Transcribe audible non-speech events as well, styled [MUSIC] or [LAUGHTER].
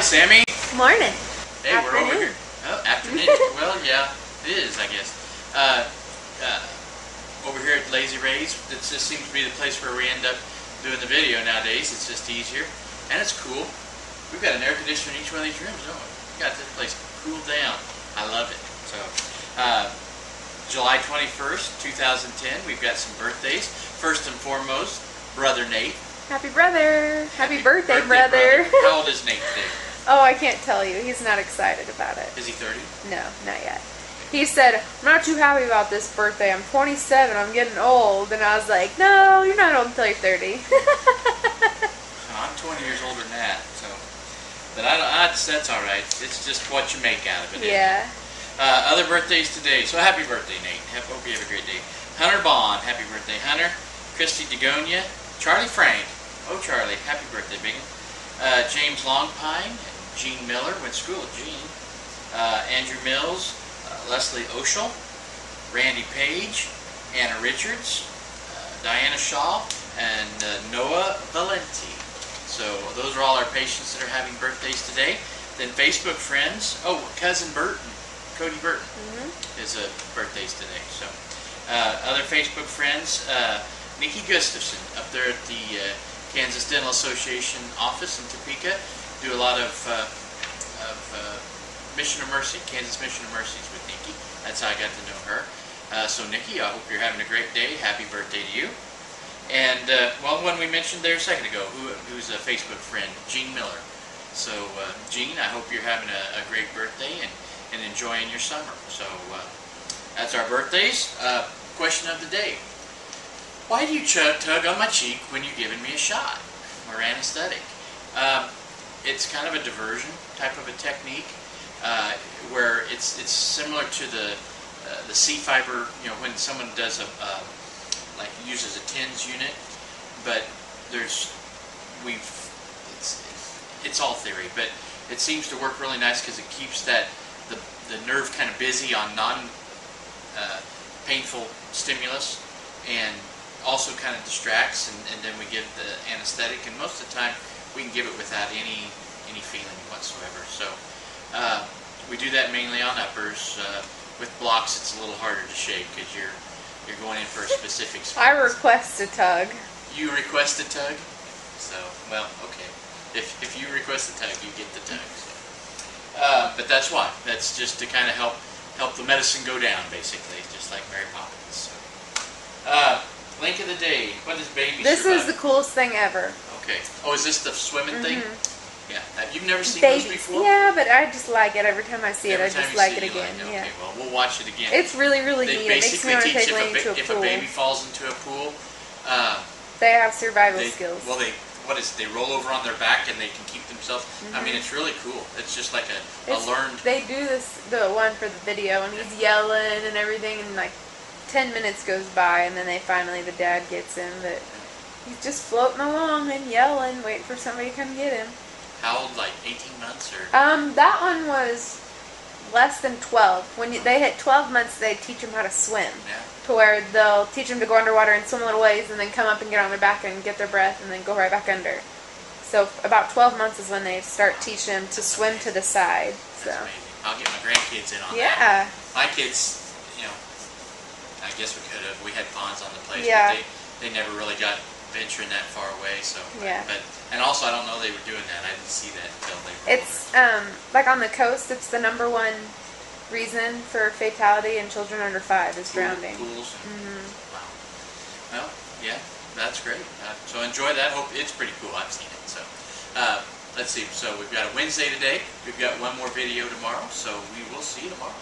Hi, Sammy. Morning. Hey, we're over here. Oh, afternoon. [LAUGHS] well, yeah, it is, I guess. Uh, uh, over here at Lazy Rays, it just seems to be the place where we end up doing the video nowadays. It's just easier, and it's cool. We've got an air conditioner in each one of these rooms, don't we? We got this place cooled down. I love it. So, uh, July 21st, 2010, we've got some birthdays. First and foremost, brother Nate. Happy brother. Happy, birthday, brother. How old [LAUGHS] is Nate today? Oh, I can't tell you. He's not excited about it. Is he 30? No, not yet. He said, I'm not too happy about this birthday. I'm 27. I'm getting old. And I was like, no, you're not old until you're 30. Oh, [LAUGHS] I'm 20 years older than that, so. But I, don't- that's, that's all right. It's just what you make out of it? yeah. Uh, other birthdays today. So happy birthday, Nate. Hap- Hope you have a great day. Hunter Bohn, happy birthday, Hunter. Christy Degonia, Charlie Frank. Oh, Charlie, happy birthday, biggin. Uh, James Longpine, Jean Miller went to school with Jean. Uh, Andrew Mills, uh, Leslie Oshel, Randy Page, Anna Richards, uh, Diana Shaw, and uh, Noah Valenti. So those are all our patients that are having birthdays today. Then Facebook friends. Oh, cousin Burton, Cody Burton hmm his uh, birthdays today. So, uh, other Facebook friends, uh, Nikki Gustafson up there at the Kansas Dental Association office in Topeka, do a lot of uh, of uh, Mission of Mercy, Kansas Mission of Mercies with Nikki. That's how I got to know her. Uh, so, Nikki, I hope you're having a great day. Happy birthday to you. And uh, well, one we mentioned there a second ago, who, who's a Facebook friend, Jean Miller. So, uh, Jean, I hope you're having a, a great birthday and, and enjoying your summer. So, uh, that's our birthdays. Question of the day. Why do you tug on my cheek when you're giving me a shot or anesthetic? Um, it's kind of a diversion type of a technique uh, where it's it's similar to the uh, the C fiber. You know, when someone does a uh, like uses a TENS unit, but there's we've it's it's all theory, but it seems to work really nice because it keeps that the the nerve kind of busy on non uh, painful stimulus and also kind of distracts and, and then we give the anesthetic and most of the time we can give it without any any feeling whatsoever so uh, we do that mainly on uppers uh, with blocks it's a little harder to shake because you're you're going in for a specific [LAUGHS] Spot. I request a tug. you request a tug so well okay if, if you request a tug you get the tug so. uh, but that's why that's just to kind of help help the medicine go down basically just like Mary Poppins so. uh, link of the day what is baby This is the coolest thing ever. Okay oh is this the swimming thing Mhm. yeah have you never seen those before Yeah, but I just like it every time I see Every it. I just like it you again. it. yeah. okay well we'll watch it again It's really, really they neat. It makes basically me want to take if, a, Lane to a if a baby falls into a pool uh, They have survival they, skills. Well, they what is it? they roll over on their back and they can keep themselves. I mean, Mhm. it's really cool. It's just like a, a learned. They do this, the one for the video, and he's yelling and everything, and like 10 minutes goes by, and then they finally, the dad gets him, but he's just floating along and yelling, waiting for somebody to come get him. How old? Like 18 months or? Um, that one was less than 12. When you, they hit 12 months, they teach them how to swim. Yeah. To where they'll teach them to go underwater and swim a little ways, and then come up and get on their back and get their breath, and then go right back under. So about 12 months is when they start teaching them to swim to the side. So. I'll get my grandkids in on that. yeah, My kids, you know, I guess we could have. We had ponds on the place, Yeah. but they they never really got venturing that far away. So. Yeah. But and also I don't know they were doing that. I didn't see that until they. Were it's um like on the coast, it's the number one reason for fatality in children under five is older. drowning. Pools. and- hmm Wow. Well, yeah, that's great. Uh, so enjoy that. Hope it's pretty cool. I've seen it. So uh, let's see. So we've got a Wednesday today. We've got one more video tomorrow. So we will see you tomorrow.